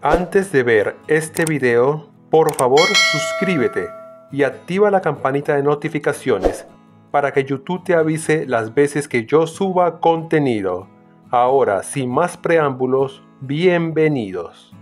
Antes de ver este video, por favor suscríbete y activa la campanita de notificaciones para que YouTube te avise las veces que yo suba contenido. Ahora, sin más preámbulos, bienvenidos.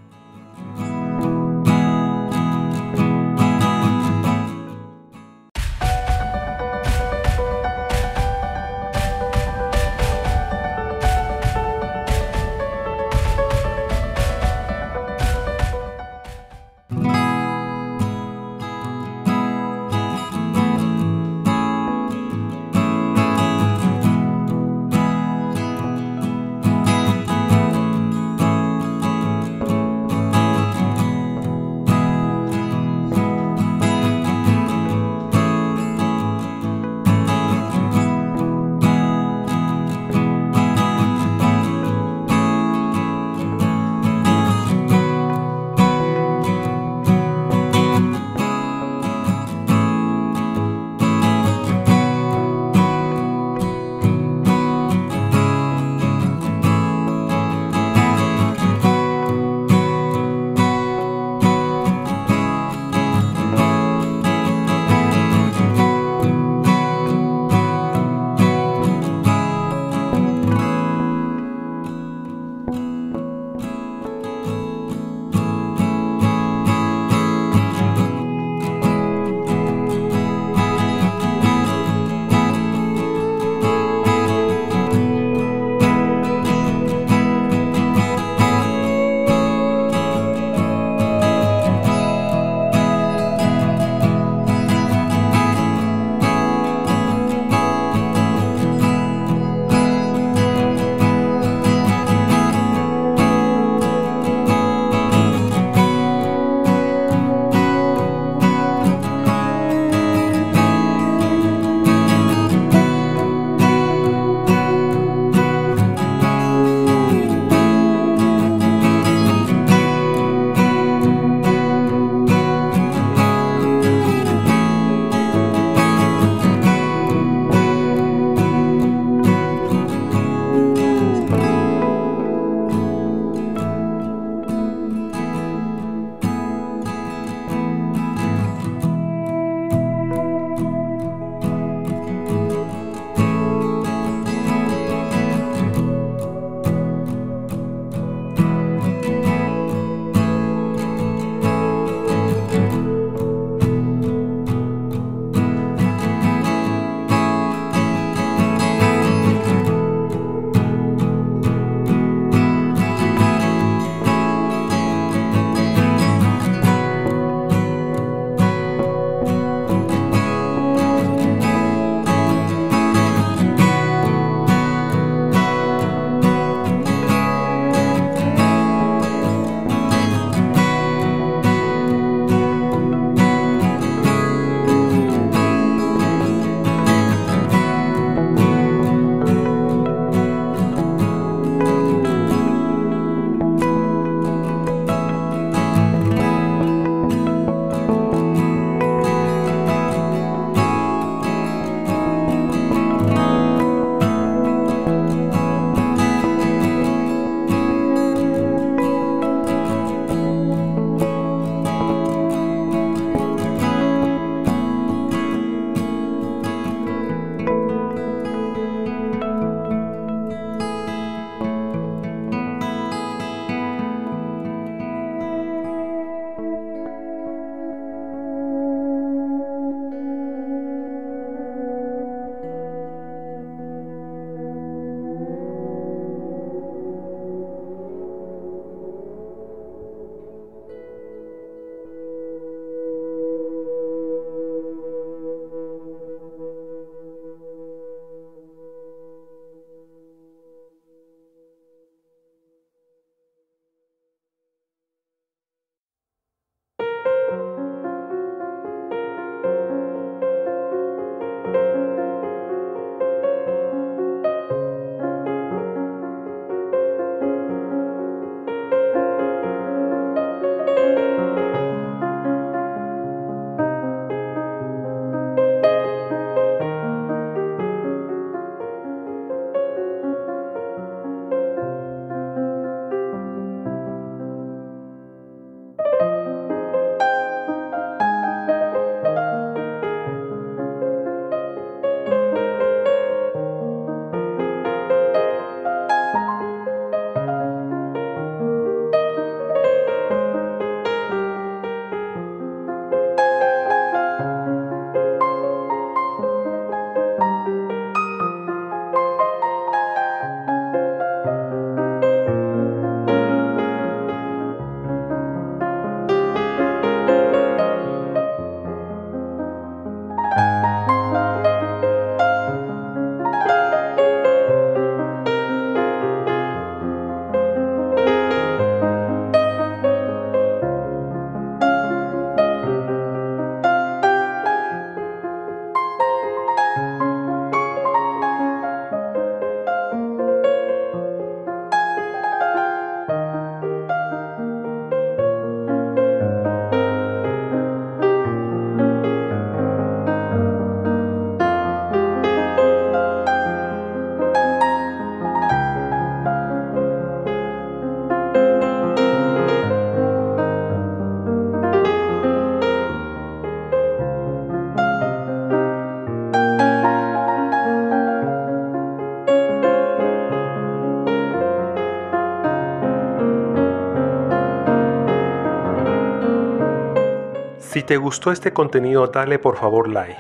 Si te gustó este contenido dale por favor like.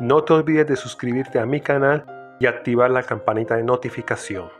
No te olvides de suscribirte a mi canal y activar la campanita de notificación.